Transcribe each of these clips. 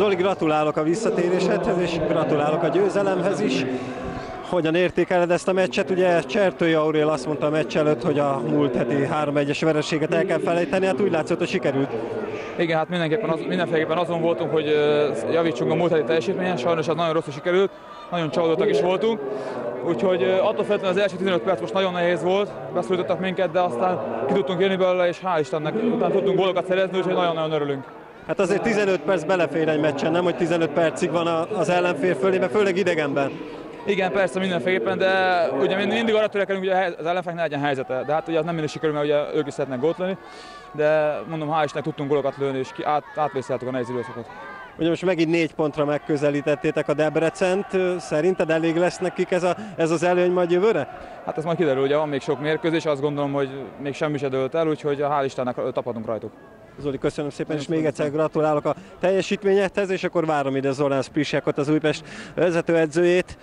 Zoli, gratulálok a visszatérésedhez, és gratulálok a győzelemhez is. Hogyan értékeled ezt a meccset? Ugye Csertői Aurél azt mondta a meccs előtt, hogy a múlt heti 3-1-es vereséget el kell felejteni, hát úgy látszott, hogy sikerült. Igen, hát mindenképpen, az, mindenféleképpen azon voltunk, hogy javítsunk a múlt heti teljesítményen, sajnos az nagyon rosszul sikerült, nagyon csalódottak is voltunk. Úgyhogy attól függetlenül az első 15 perc most nagyon nehéz volt, beszorítottak minket, de aztán ki tudtunk jönni belőle, és hál' Istennek utána tudtunk gólokat szerezni, úgyhogy nagyon-nagyon örülünk. Hát azért 15 perc belefér egy meccsen, nem, hogy 15 percig van az ellenfél fölében, főleg idegenben. Igen, persze mindenféleképpen, de ugye mind- mindig arra törekedünk, hogy az ellenfélnek ne legyen helyzete. De hát ugye az nem mindig sikerül, mert ugye ők is szeretnek gólt lőni. De mondom, hál' Istennek tudtunk gólokat lőni, és ki, át, átvészeltük a nehéz időszakot. Ugye most megint négy pontra megközelítettétek a Debrecent, szerinted elég lesz nekik ez, a, ez az előny majd jövőre? Hát ez majd kiderül, ugye van még sok mérkőzés, azt gondolom, hogy még semmi se dőlt el, úgyhogy hál' Istennek tapadunk rajtuk. Zoli, köszönöm szépen, és még egyszer gratulálok a teljesítményedhez, és akkor várom ide Zolán Sprisekot, az Újpest vezetőedzőjét.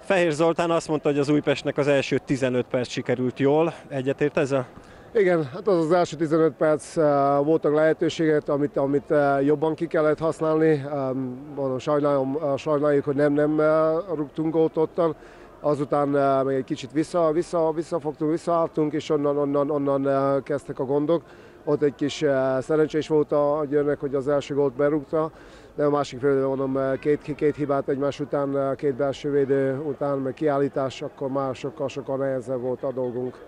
Fehér Zoltán azt mondta, hogy az Újpestnek az első 15 perc sikerült jól. Egyetért ezzel? Igen, hát az az első 15 perc uh, voltak lehetőséget, amit, amit uh, jobban ki kellett használni. Um, mondom, sajnálom, uh, sajnáljuk, hogy nem, nem uh, rúgtunk gólt ottan. Azután uh, még egy kicsit vissza, vissza, visszafogtunk, visszaálltunk, és onnan, onnan, onnan uh, kezdtek a gondok. Ott egy kis uh, szerencsés volt a győrnek, hogy az első gólt berúgta, de a másik félben mondom, két, két hibát egymás után, két belső védő után, meg kiállítás, akkor már sokkal-sokkal nehezebb volt a dolgunk.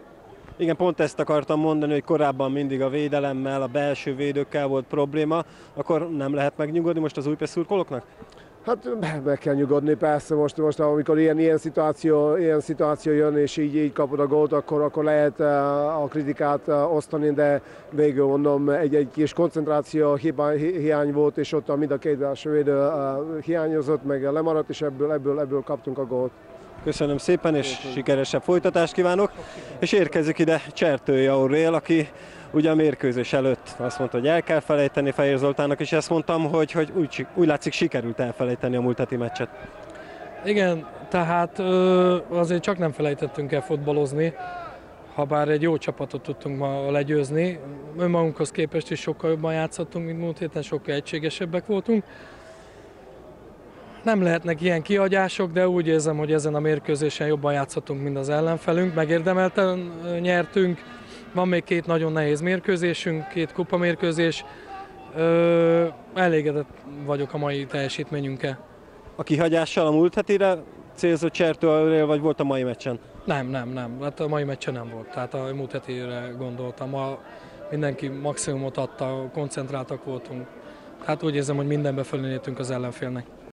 Igen, pont ezt akartam mondani, hogy korábban mindig a védelemmel, a belső védőkkel volt probléma, akkor nem lehet megnyugodni most az Újpest szurkolóknak? Hát meg kell nyugodni, persze most, most amikor ilyen, ilyen, szituáció, ilyen szituáció jön, és így, így kapod a gólt, akkor, akkor lehet uh, a kritikát uh, osztani, de végül mondom, egy, egy kis koncentráció hiba, hi, hiány volt, és ott mind a két védő uh, hiányozott, meg lemaradt, és ebből, ebből, ebből kaptunk a gólt. Köszönöm szépen, és sikeresebb folytatást kívánok. És érkezik ide Csertői Aurél, aki ugye a mérkőzés előtt azt mondta, hogy el kell felejteni Fehér Zoltánnak, és ezt mondtam, hogy, hogy úgy, úgy látszik sikerült elfelejteni a múlt heti meccset. Igen, tehát azért csak nem felejtettünk el fotbalozni, ha bár egy jó csapatot tudtunk ma legyőzni. Önmagunkhoz képest is sokkal jobban játszottunk, mint múlt héten, sokkal egységesebbek voltunk. Nem lehetnek ilyen kiagyások, de úgy érzem, hogy ezen a mérkőzésen jobban játszottunk, mint az ellenfelünk. Megérdemelten nyertünk. Van még két nagyon nehéz mérkőzésünk, két kupamérkőzés. Ö, elégedett vagyok a mai teljesítményünkkel. A kihagyással a múlt hetire célzott Csertői Aurél, vagy volt a mai meccsen? Nem, nem, nem. Hát a mai meccsen nem volt. Tehát a múlt hetére gondoltam. A, mindenki maximumot adta, koncentráltak voltunk. Hát úgy érzem, hogy mindenbe fölnétünk az ellenfélnek.